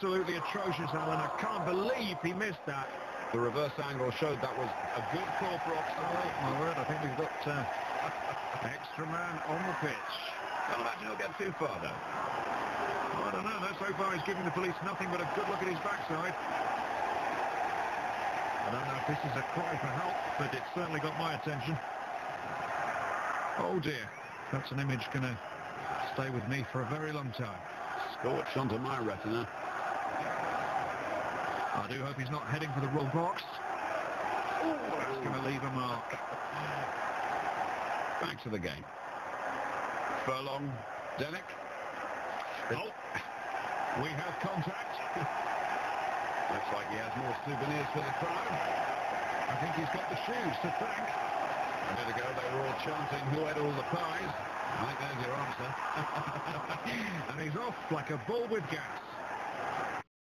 Absolutely atrocious, Alan. I can't believe he missed that. The reverse angle showed that was a good call for offside. Oh, my word, I think we've got uh, extra man on the pitch. Can't imagine he'll get too far, though. Oh, I don't know. That so far he's giving the police nothing but a good look at his backside. I don't know if this is a cry for help, but it certainly got my attention. Oh dear, that's an image going to stay with me for a very long time. Scorched onto my retina. I do hope he's not heading for the roll box. Oh, that's going to leave a mark. Back to the game. Furlong, Denick. Oh, we have contact. Looks like he has more souvenirs for the crowd. I think he's got the shoes to thank. A minute ago they were all chanting who had all the pies. I think there's your answer. and he's off like a bull with gas.